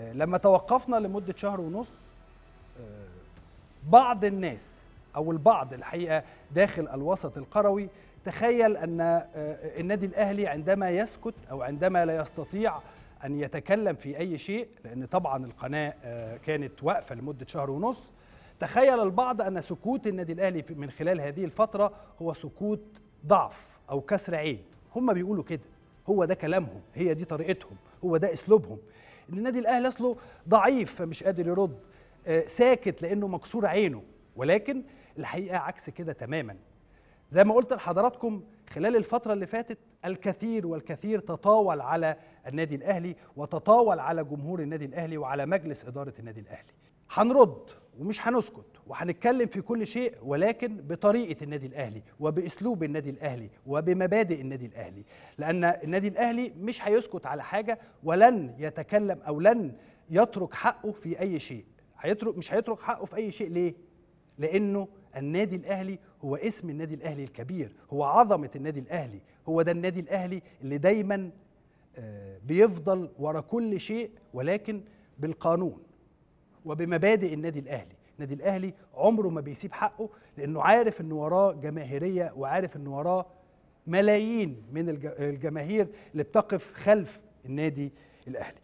آه، لما توقفنا لمدة شهر ونص آه، بعض الناس أو البعض الحقيقة داخل الوسط القروي تخيل أن آه، النادي الأهلي عندما يسكت أو عندما لا يستطيع أن يتكلم في أي شيء لأن طبعا القناة آه، كانت واقفة لمدة شهر ونص تخيل البعض أن سكوت النادي الأهلي في- من خلال هذه الفترة هو سكوت ضعف أو كسر عين. هم بيقولوا كده. هو ده كلامهم. هي دي طريقتهم. هو ده أسلوبهم. إن النادي الأهلي أصله ضعيف فمش قادر يرد. آه، ساكت لأنه مكسور عينه. ولكن الحقيقة عكس كده تماما. زي ما قلت لحضراتكم خلال الفترة اللي فاتت الكثير والكثير تطاول على النادي الأهلي وتطاول على جمهور النادي الأهلي وعلى مجلس إدارة النادي الأهلي. هنرد ومش هنسكت. وهنتكلم في كل شيء ولكن بطريقة النادي الأهلي وبأسلوب النادي الأهلي وبمبادئ النادي الأهلي. لأن النادي الأهلي مش هيسكت على حاجة ولن يتكلم أو لن يترك حقه في أي شيء. هيترك مش هيترك حقه في أي شيء. ليه؟ لأنه النادي الأهلي هو اسم النادي الأهلي الكبير هو عظمة النادي الأهلي هو ده النادي الأهلي اللي دايما آه، بيفضل ورا كل شيء ولكن بالقانون وبمبادئ النادي الأهلي. النادي الأهلي عمره ما بيسيب حقه لأنه عارف إن وراه جماهيرية وعارف إن وراه ملايين من الج- الجماهير اللي بتقف خلف النادي الأهلي.